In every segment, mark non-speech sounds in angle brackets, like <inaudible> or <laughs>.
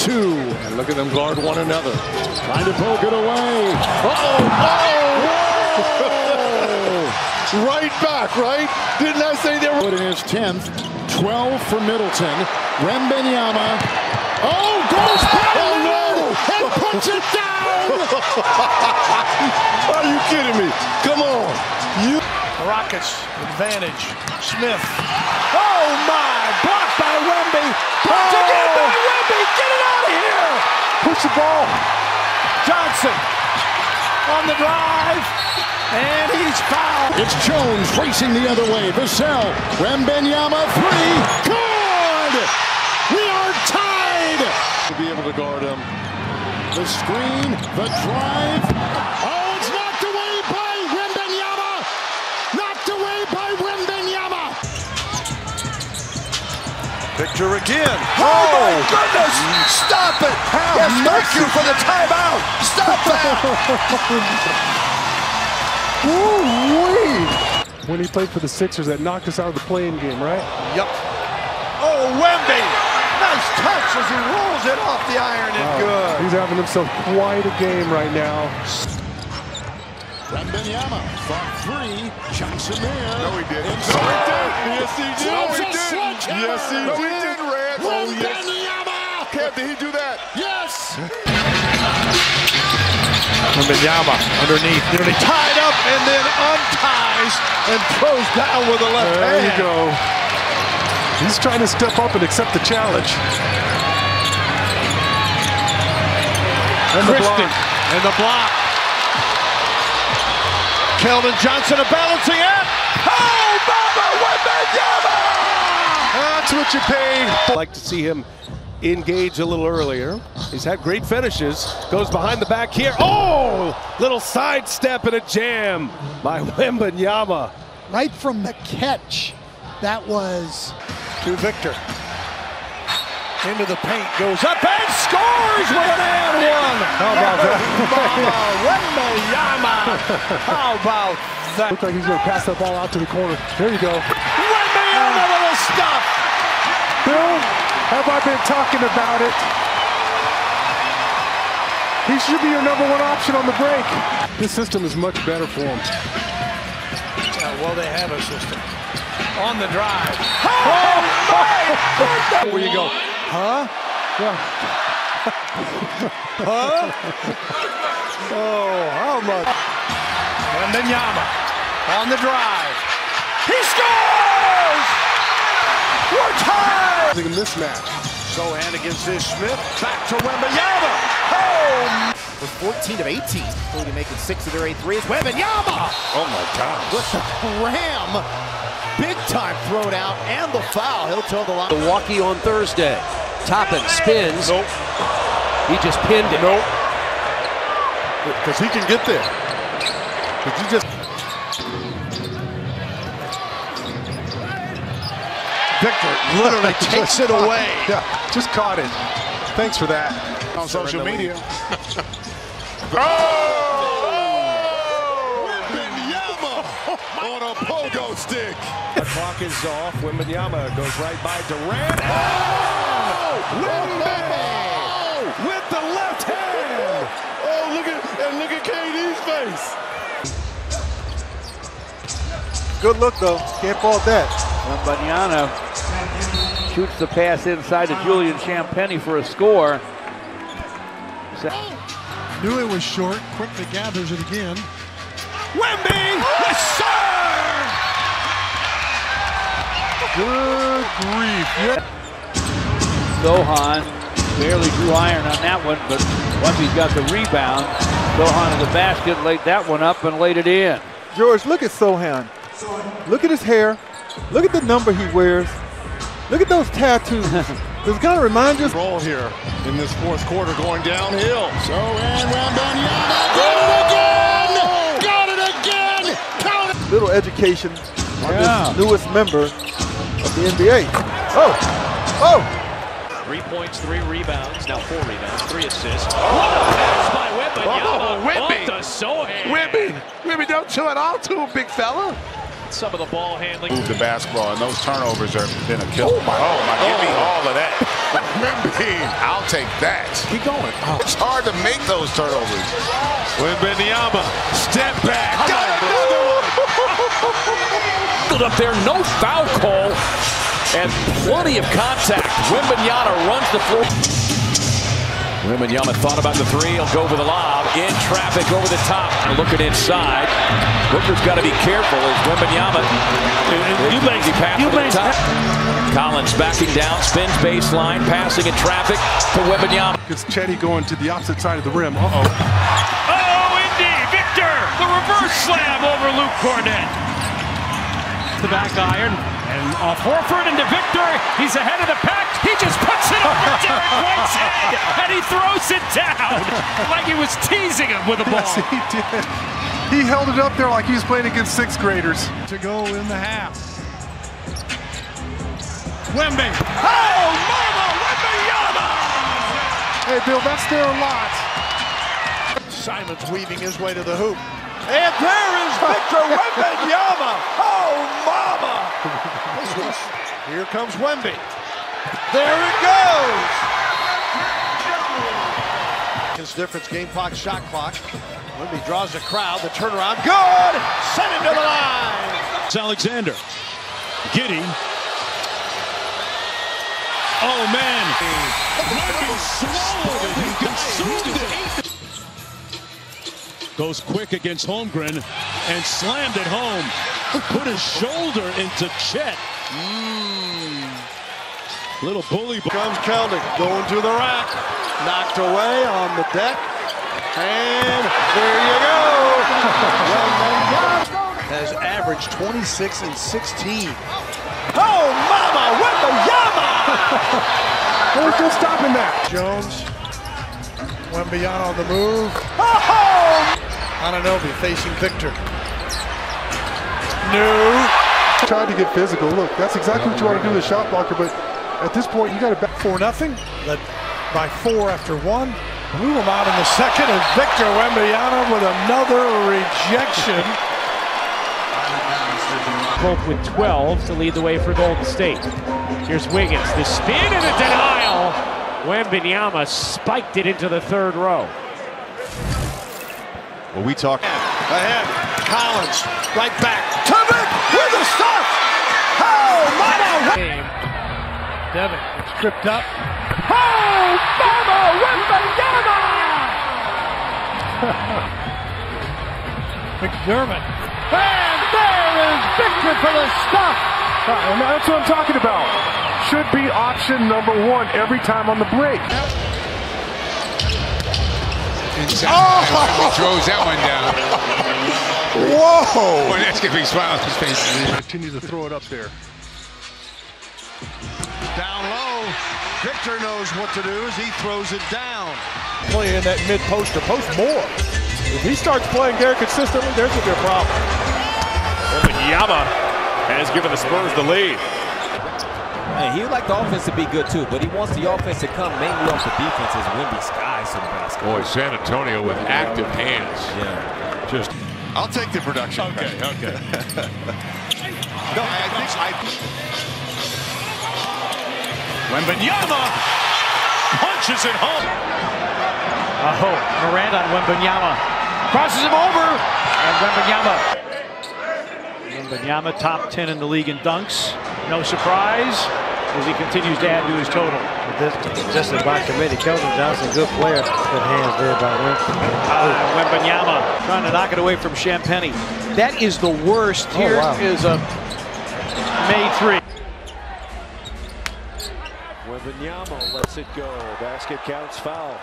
two. And look at them guard one another. Trying to poke it away. Oh, <laughs> right back, right? Didn't I say they were? Put in his 10th. 12 for Middleton. Wembanyama. Oh, goes back Oh, no. and puts it down. <laughs> Are you kidding me? Come on. You. Rockets advantage. Smith. Oh my! Blocked by Wemby. Blocked again by Wemby. Get it out of here! Push the ball. Johnson on the drive, and he's fouled. It's Jones racing the other way. Vassell. Wembanyama three. Good. We are tied. To be able to guard him. The screen. The drive. Oh, Victor again. Oh, my oh. goodness! Stop it! yes, thank you for the timeout. Stop that! <laughs> when he played for the Sixers that knocked us out of the playing game, right? Yep. Oh, Wemby! Nice touch as he rolls it off the iron and good. He's having himself quite a game right now. Wembanyama from three. Johnson there. No, he didn't. Inside. Yes, he did. Throws No, a he did. Yes, he No, did. he did, Rand. Oh, yes. Wembanyama. Kev, did he do that? Yes. Wembanyama underneath, nearly tied up and then unties and throws down with a left hand. There you go. He's trying to step up and accept the challenge. And the Christie block. and the block. Keldon Johnson a balancing act. Oh, Baba Wembanyama! That's what you pay. Like to see him engage a little earlier. He's had great finishes. Goes behind the back here. Oh, little sidestep and a jam by <laughs> Wembanyama. right from the catch. That was To Victor. Into the paint, goes up and scores with an and one. How about that? <laughs> Wembanyama. How about that? Looks like he's going to pass that ball out to the corner. There you go. Wembanyama with the stuff. Bill, have I been talking about it? He should be your number one option on the break. This system is much better for him. Yeah, well, they have a system. On the drive. Oh, my goodness! Where you go? Huh? Yeah. Huh? oh, how much? Wembanyama on the drive. He scores! We're tied! I think a mismatch. Sochan against this Smith. Back to Wembanyama. Home. was 14 of 18, including making six of their eight threes. Wembanyama Oh, my gosh. with the ram. Big time thrown out and the foul. He'll toe the line. Milwaukee on Thursday. Toppin spins. Nope. He just pinned it. Nope. Because he can get there. But you just. Victor literally <laughs> takes it away. Yeah, just caught it. Thanks for that. On social media. <laughs> Oh! Wembanyama on a pogo stick. The clock is off. Wembanyama goes right by Durant. Oh! oh! Wemby! Oh! With the left hand! Oh, look at and look at KD's face. Good look though. Can't fault that. Wembanyama shoots the pass inside to Julian Champagnie for a score. knew it was short. Quickly gathers it again. Wemby! Yes, sir! Good grief. Yeah. Sochan barely drew iron on that one, but Wemby's got the rebound. Sochan to the basket, laid that one up and laid it in. George, look at Sochan. Look at his hair. Look at the number he wears. Look at those tattoos. <laughs> Does it kind of remind you? Roll here in this fourth quarter going downhill. So and got it again. Got it again. Count it. Little education on Yeah. this newest member of the NBA. Oh, oh. Three points, three rebounds, now four rebounds, three assists. Oh. What a pass by Wembanyama. Oh, Wemby. Off to Sochan. Wemby! Wemby, don't chill at all to him, big fella. Some of the ball handling. Move the basketball, and those turnovers have been a killer. Oh, my. Oh, my. Give me all of that. Wemby, I'll take that. Keep going. It's hard to make those turnovers. Wembanyama, step back. Got another one. Up there, no foul call, and plenty of contact. Wembanyama runs the floor. Wembanyama thought about the three. He'll go for the lob. In traffic over the top. And Looking inside. Booker's got to be careful as Wembanyama. You make you make top. Collins backing down, spins baseline, passing in traffic to Wembanyama. It's Chetty going to the opposite side of the rim. Uh-oh. Oh, indeed. Victor, the reverse slam over Luke Kornet. The back iron. And off Horford into Victor. He's ahead of the pack. He just puts it over Derrick White's head. And he throws it down like he was teasing him with the ball. Yes, he did. He held it up there like he was playing against sixth graders. To go in the half. Wemby. Oh, mama, Wembanyama! Hey, Bill, that's their lot. Simon's weaving his way to the hoop. And there is Victor Wembanyama! Oh, mama! Here comes Wemby. There it goes! His difference, game clock, shot clock. Wemby draws the crowd, the turnaround, good! Send him to the line! It's Alexander. Giddey. Oh, man. Wemby it. Goes quick against Holmgren and slammed it home. Put his shoulder into Chet. Mm. Little bully. Comes Keldon, going to the rack. Knocked away on the deck. And there you go. <laughs> Has averaged 26 and 16. Oh, mama, Wembanyama! There's no stopping that. Jones. Wembanyama on the move. Oh! Anunoby facing Victor. No. Tried to get physical. Look, that's exactly what you want to do as a shot blocker, but at this point, you got to back for nothing. Led by four after one. Blew him out in the second, and Victor Wembanyama with another rejection. Both with 12 to lead the way for Golden State. Here's Wiggins. The spin and the denial. Wembanyama spiked it into the third row. Well, we talk. Ahead. Collins. Right back. To with the stuff! Oh, mama! Game. Devin tripped up. Oh, mama! Wembanyama! McDermott. And there is Victor for the stuff! Uh, and that's what I'm talking about. Should be option number one every time on the break. Oh! He throws that one down. Whoa! Boy, that's going to be smile on his face. Continue to throw it up there. Down low. Victor knows what to do as he throws it down. Playing in that mid-post or post more. If he starts playing there consistently, there's a to be a problem. Wembanyama has given the Spurs the lead. And he would like the offense to be good too, but he wants the offense to come mainly off the defense as Wemby skies some basketball. Boy, San Antonio with active hands. Yeah. Just I'll take the production. okay, okay. <laughs> No, I think I. Wembanyama punches it home. Oh, Miranda on Wembanyama. Crosses him over. And Wembanyama. Wembanyama top 10 in the league in dunks. No surprise as he continues to add to his total. This, just as by committee, Keldon Johnson, good player. Good hands there by Wembanyama. Uh, Wembanyama trying to knock it away from Champagnie. That is the worst. Oh, Here wow. is a May 3. Wembanyama lets it go. Basket counts foul.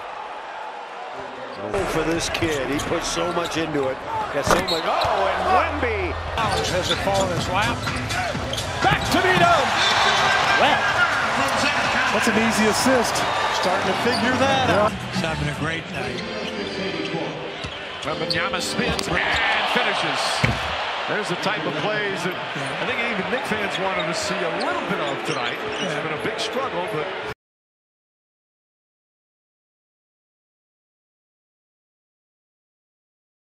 Oh, for this kid. He put so much into it. Got so much. Oh, and Wemby. Has it fallen in his lap? Back to Vito. Well, That's an easy assist. starting to figure that out. He's having a great night. Wembanyama spins and finishes. There's the type of plays that I think even Knick fans wanted to see a little bit of tonight. It's been a big struggle, but